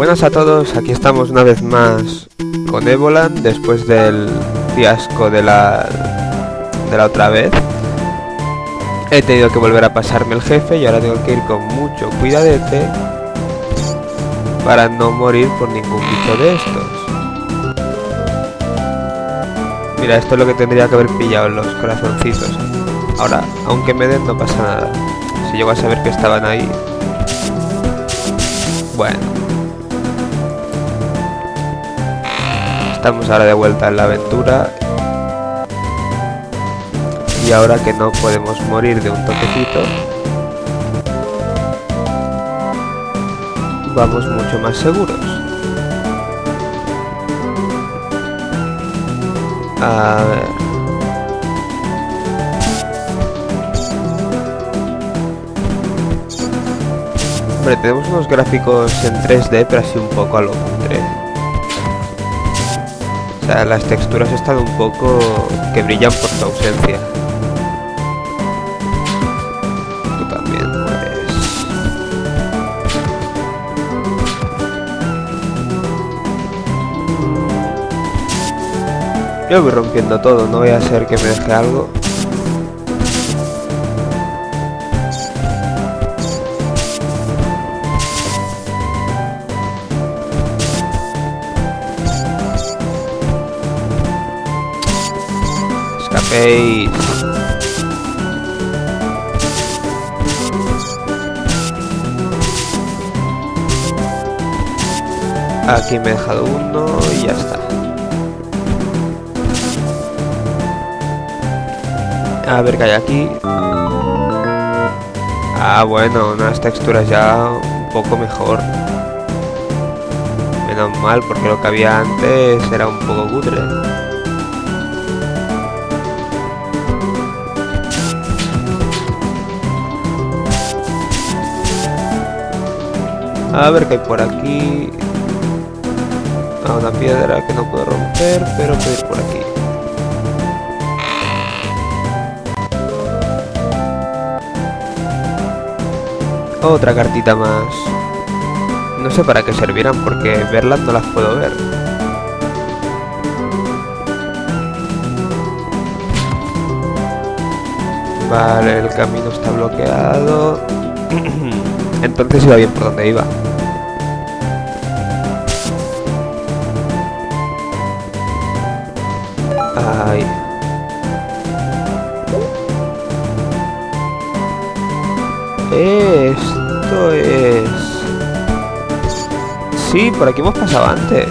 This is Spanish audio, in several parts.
Buenas a todos, aquí estamos una vez más con Evolan después del fiasco de la, de la otra vez. He tenido que volver a pasarme el jefe y ahora tengo que ir con mucho cuidadete para no morir por ningún bicho de estos. Mira, esto es lo que tendría que haber pillado los corazoncitos. Ahora, aunque me den, no pasa nada. Si llego a saber que estaban ahí... Bueno. Estamos ahora de vuelta en la aventura. Y ahora que no podemos morir de un toquecito, vamos mucho más seguros. A ver. Hombre, tenemos unos gráficos en 3D, pero así un poco a lo 3 las texturas están un poco... que brillan por su ausencia. Tú también mueres. Yo voy rompiendo todo, no voy a ser que me deje algo. Escapéis. Aquí me he dejado uno y ya está. A ver qué hay aquí. Ah, bueno, unas texturas ya un poco mejor. Menos mal, porque lo que había antes era un poco cutre. A ver qué hay por aquí. Ah, una piedra que no puedo romper, pero puedo ir por aquí. Otra cartita más. No sé para qué servirán, porque verlas no las puedo ver. Vale, el camino está bloqueado. Entonces iba bien por donde iba. Ay. Esto es... Sí, por aquí hemos pasado antes.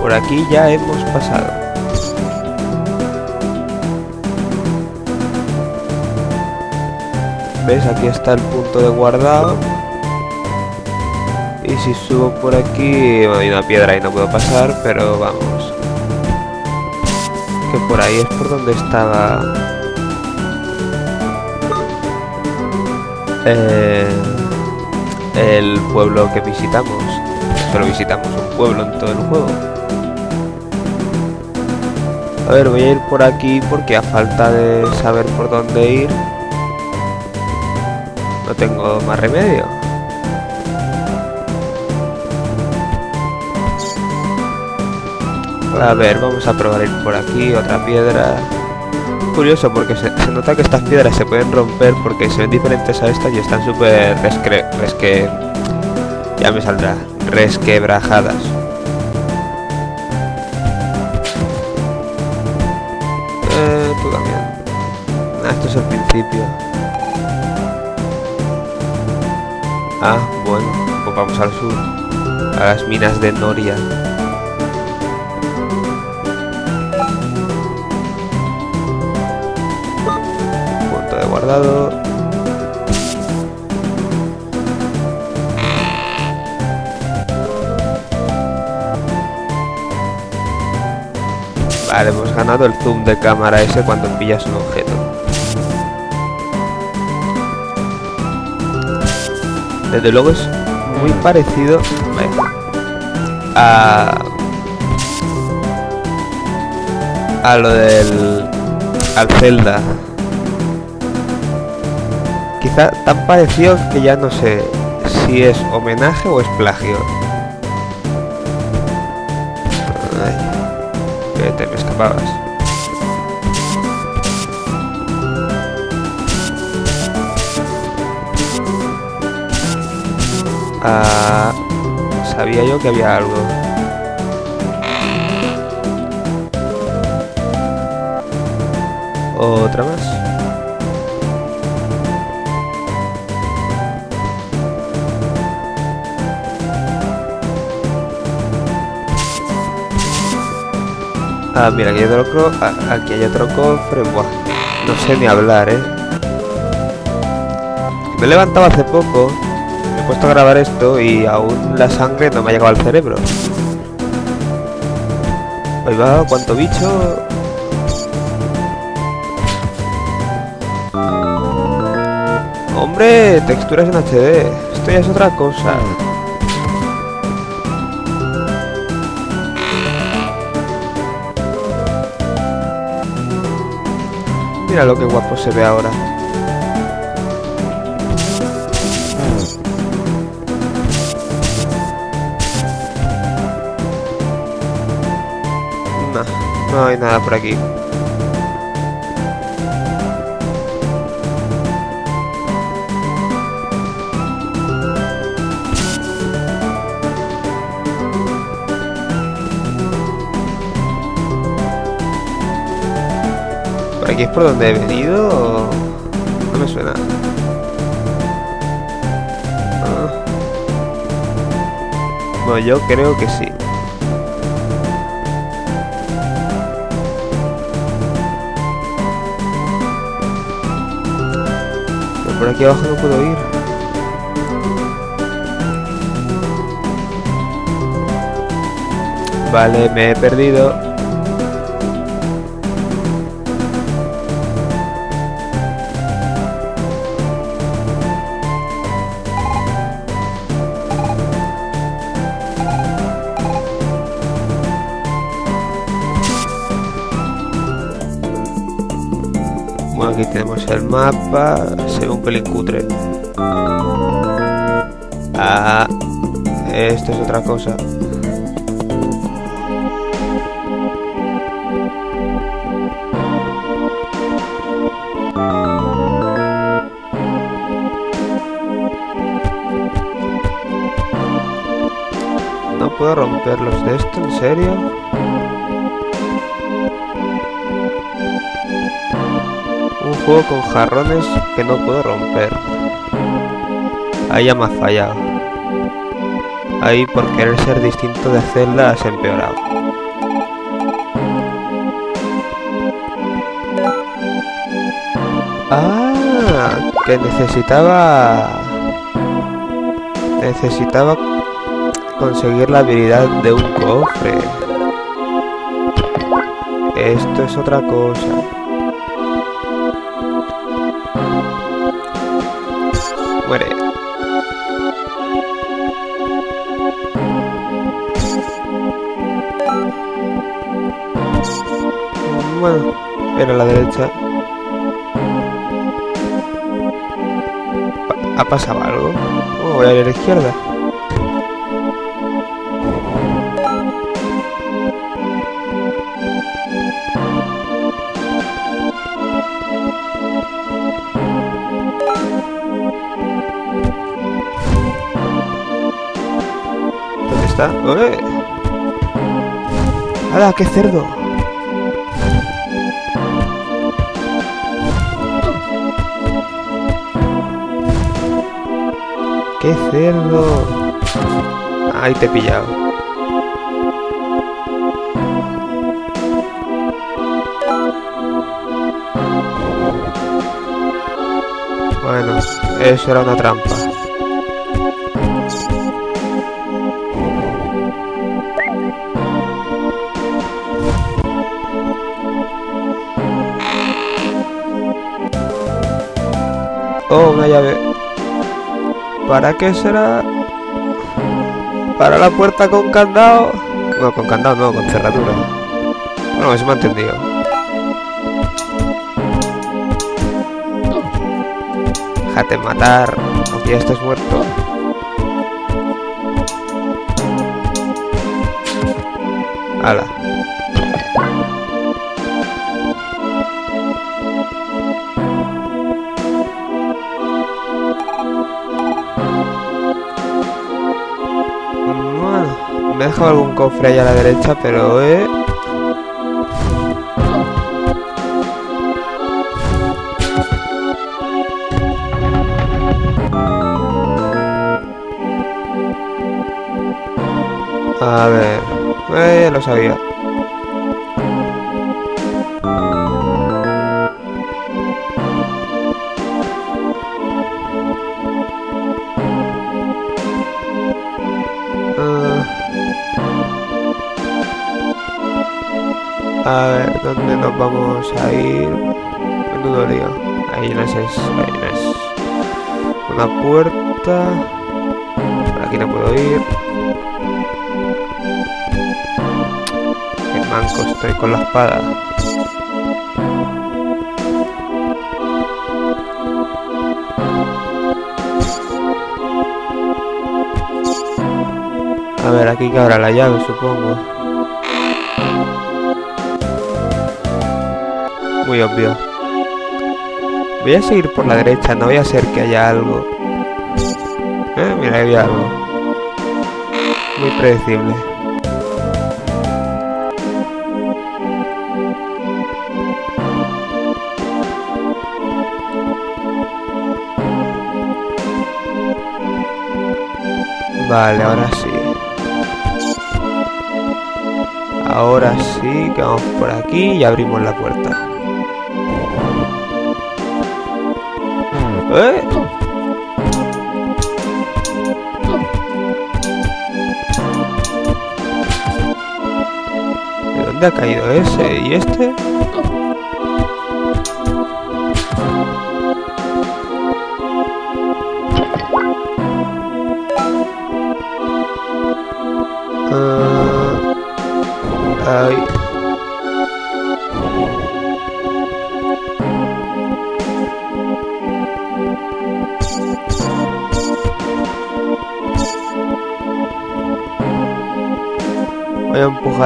Por aquí ya hemos pasado. ¿Ves? Aquí está el punto de guardado. Y si subo por aquí... Bueno, hay una piedra y no puedo pasar, pero vamos. Que por ahí es por donde estaba... Eh, el pueblo que visitamos. Solo visitamos un pueblo en todo el juego. A ver, voy a ir por aquí porque a falta de saber por dónde ir, no tengo más remedio. A ver, vamos a probar ir por aquí, otra piedra. Curioso porque se, se, nota que estas piedras se pueden romper porque se ven diferentes a estas y están súper resque... Ya me saldrá. Resquebrajadas. Ah, bueno, pues vamos al sur, a las minas de Noria. Punto de guardado. Vale, hemos ganado el zoom de cámara ese cuando pillas un objeto. Desde luego es muy parecido a a lo del al Zelda. Quizá tan parecido que ya no sé si es homenaje o es plagio. Ay, te me escapabas. Ah, sabía yo que había algo. Otra más. Ah, mira, aquí hay otro, aquí hay otro cofre. Buah, no sé ni hablar, ¿eh? Me he levantado hace poco, he puesto a grabar esto y aún la sangre no me ha llegado al cerebro. Ahí va, cuánto bicho. Hombre, texturas en HD. Esto ya es otra cosa. Mira lo que guapo se ve ahora. No, hay nada por aquí. aquí es por donde he venido? No me suena. Ah. No, yo creo que sí. Por aquí abajo no puedo ir. Vale, me he perdido. Aquí tenemos el mapa, se ve un pelín. Ah, esto es otra cosa. No puedo romperlos de esto, ¿en serio? Juego con jarrones que no puedo romper. Ahí ya me ha fallado. Ahí por querer ser distinto de Zelda has empeorado. Ah, que necesitaba... Necesitaba conseguir la habilidad de un cofre. Esto es otra cosa. Bueno, pero a la derecha. ¿Ha pasado algo? Oh, voy a ir a la izquierda. Está. ¡Eh! ¡Hala, qué cerdo! ¡Qué cerdo! Ahí te he pillado. Bueno, eso era una trampa. Oh, una llave. ¿Para qué será? ¿Para la puerta con candado? No, con candado no, con cerradura. Bueno, eso me ha entendido. Déjate matar, aunque ya estés muerto. Hala. He dejado algún cofre ahí a la derecha, pero eh... A ver, eh, lo sabía. A ver, ¿dónde nos vamos a ir? Menudo lío. Ahí no es, ahí no es. Una puerta. Por aquí no puedo ir. Qué manco estoy con la espada. A ver, aquí cabrá la llave, supongo. Muy obvio. Voy a seguir por la derecha, no voy a ser que haya algo. Eh, mira, había algo. Muy predecible. Vale, ahora sí. Ahora sí que vamos por aquí y abrimos la puerta. ¿Eh? ¿De dónde ha caído ese y este?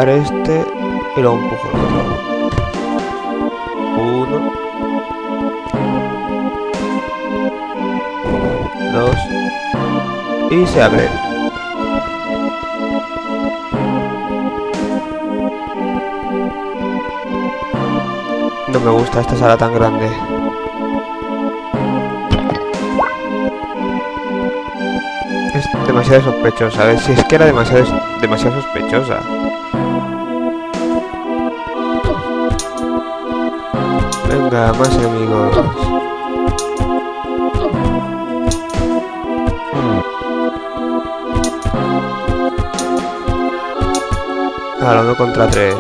Este y luego empujo el otro. Uno. Dos. Y se abre. No me gusta esta sala tan grande. Es demasiado sospechosa. A ver si es que era demasiado, demasiado sospechosa. Más enemigos. Ahora uno contra tres.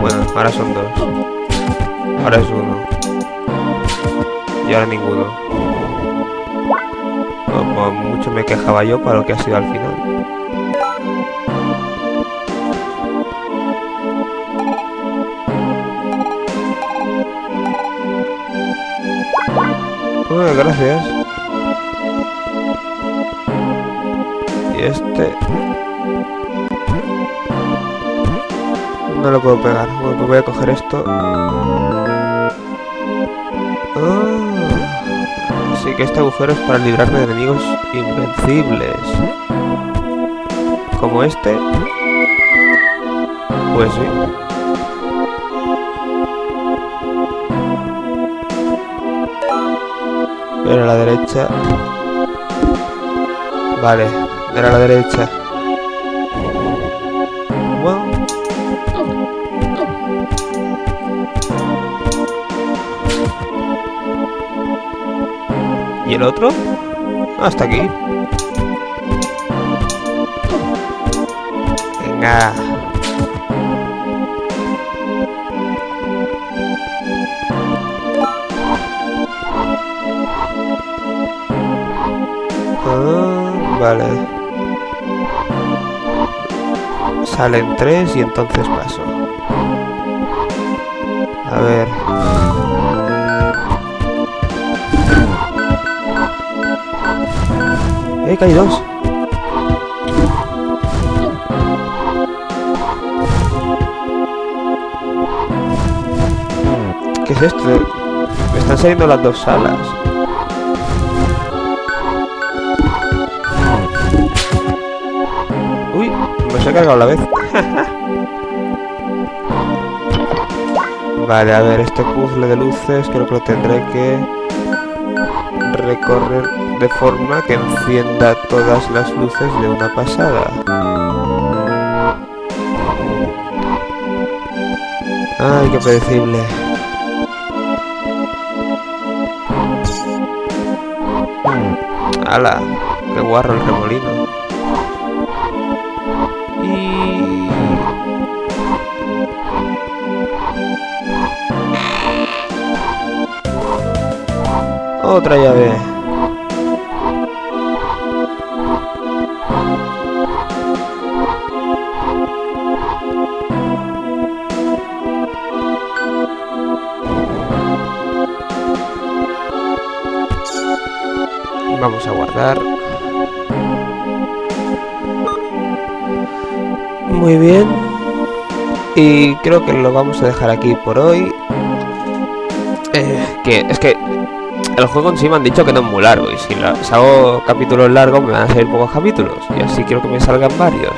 Bueno, ahora son dos. Ahora es uno. Y ahora ninguno. Como mucho me quejaba yo para lo que ha sido al final. Gracias. Y este... No lo puedo pegar. Voy a coger esto. Ah, así que este agujero es para librarme de enemigos invencibles. Como este. Pues sí. Pero a la derecha. Vale, era la derecha. ¿Y el otro? Hasta aquí. Venga. Ah, vale. Salen tres y entonces paso. A ver. Eh, que hay ¿Qué es esto? Me están saliendo las dos salas. Se ha cargado a la vez. vale, a ver, este puzzle de luces creo que lo tendré que recorrer de forma que encienda todas las luces de una pasada. Ay, qué predecible. ¡Hala! ¡Qué guarro el remolino! Otra llave. Vamos a guardar. Muy bien. Y creo que lo vamos a dejar aquí por hoy. Eh, que es que el juego en sí me han dicho que no es muy largo y si, hago capítulos largos me van a salir pocos capítulos y así quiero que me salgan varios.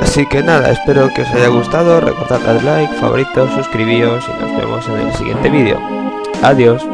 Así que nada, espero que os haya gustado, recordad dar like, favoritos, suscribíos y nos vemos en el siguiente vídeo. Adiós.